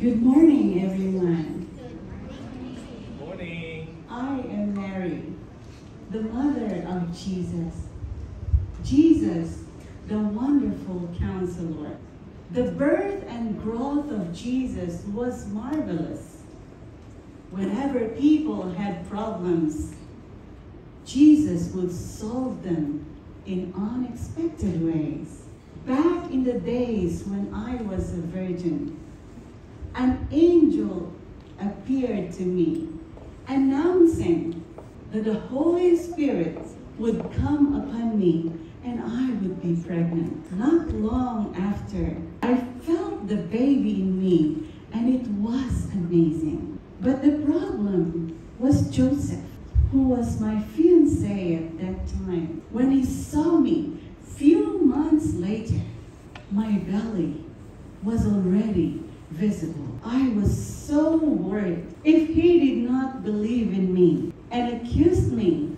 Good morning, everyone. Good morning. I am Mary, the mother of Jesus. Jesus, the wonderful counselor. The birth and growth of Jesus was marvelous. Whenever people had problems, Jesus would solve them in unexpected ways. Back in the days when I was a virgin, an angel appeared to me announcing that the Holy Spirit would come upon me and I would be pregnant. Not long after, I felt the baby in me and it was amazing. But the problem was Joseph, who was my fiance at that time. When he saw me, few months later, my belly was already visible. I was so worried. If he did not believe in me and accused me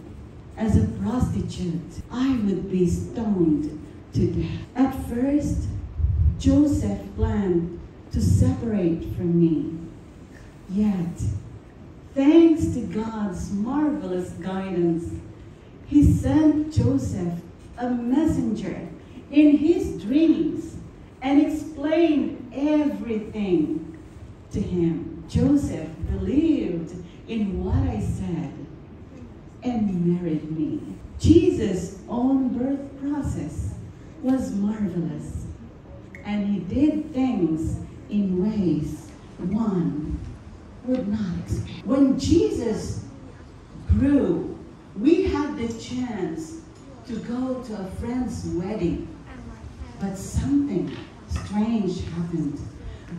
as a prostitute, I would be stoned to death. At first, Joseph planned to separate from me. Yet, thanks to God's marvelous guidance, he sent Joseph a messenger in his dreams and explained everything to him. Joseph believed in what I said and married me. Jesus' own birth process was marvelous, and he did things in ways one would not expect. When Jesus grew, we had the chance to go to a friend's wedding, but something strange happened.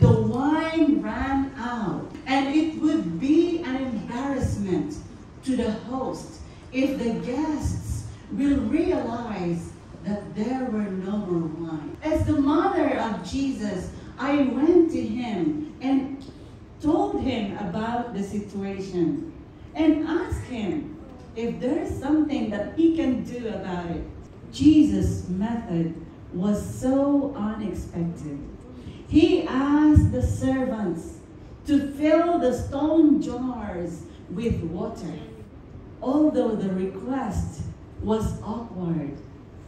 The wine ran out, and it would be an embarrassment to the host if the guests will realize that there were no more wine. As the mother of Jesus, I went to him and told him about the situation and asked him if there's something that he can do about it. Jesus' method was so unexpected. He asked the servants to fill the stone jars with water. Although the request was awkward,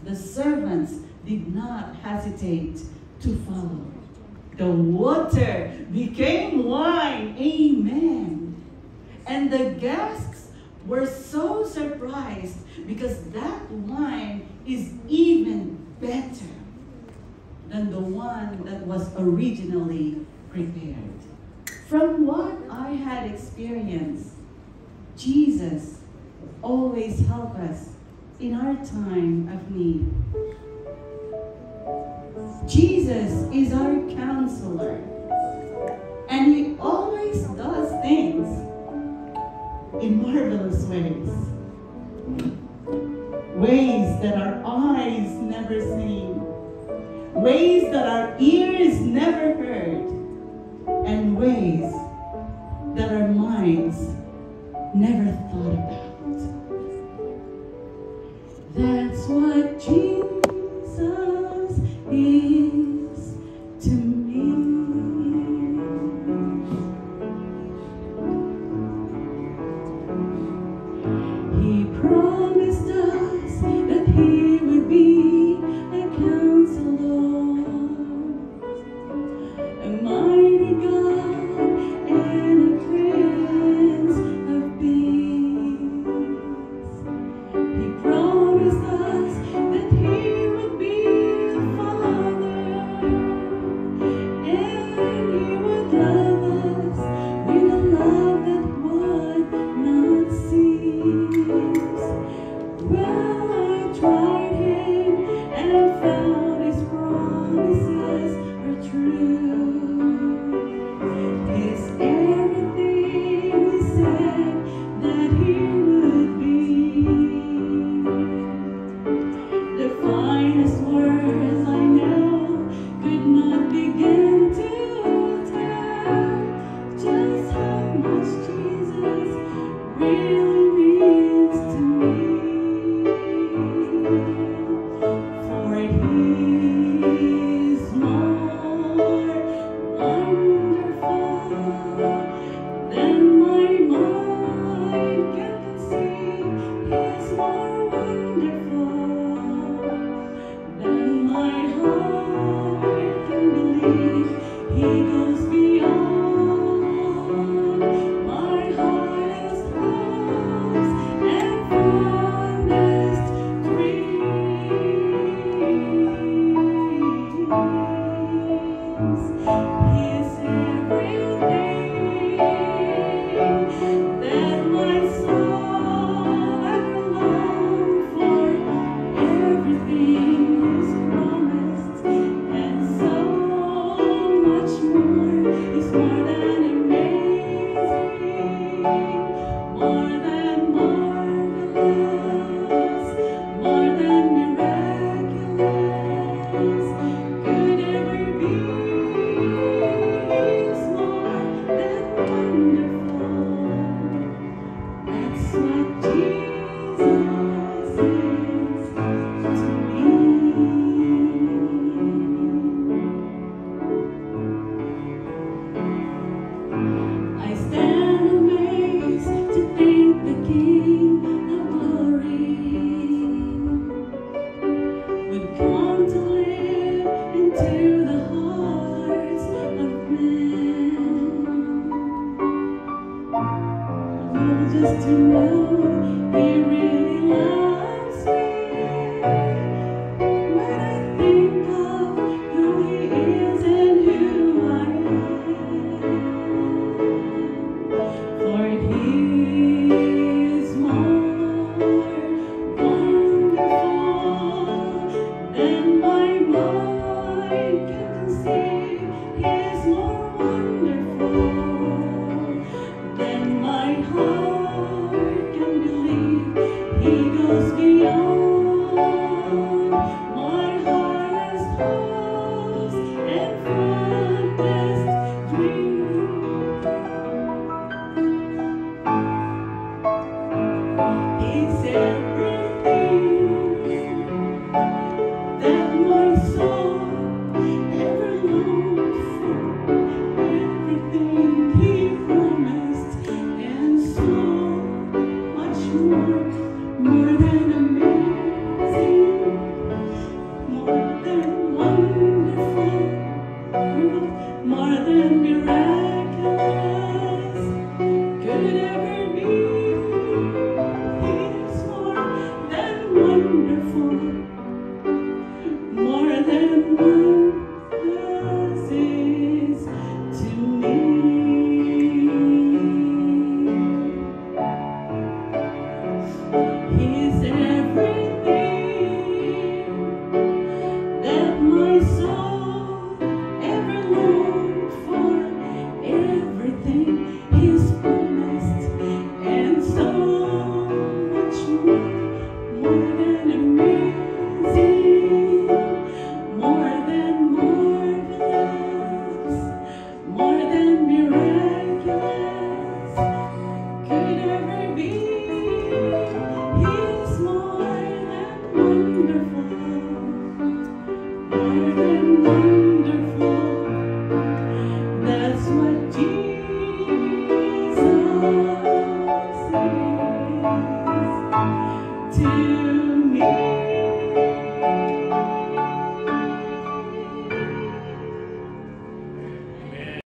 the servants did not hesitate to follow. The water became wine. Amen. And the guests were so surprised because that wine is even better than the one that was originally prepared. From what I had experienced, Jesus always helped us in our time of need. Jesus is our counselor, and he always does things in marvelous ways. Ways that our eyes never seen, ways that our ears never to know more than amazing. More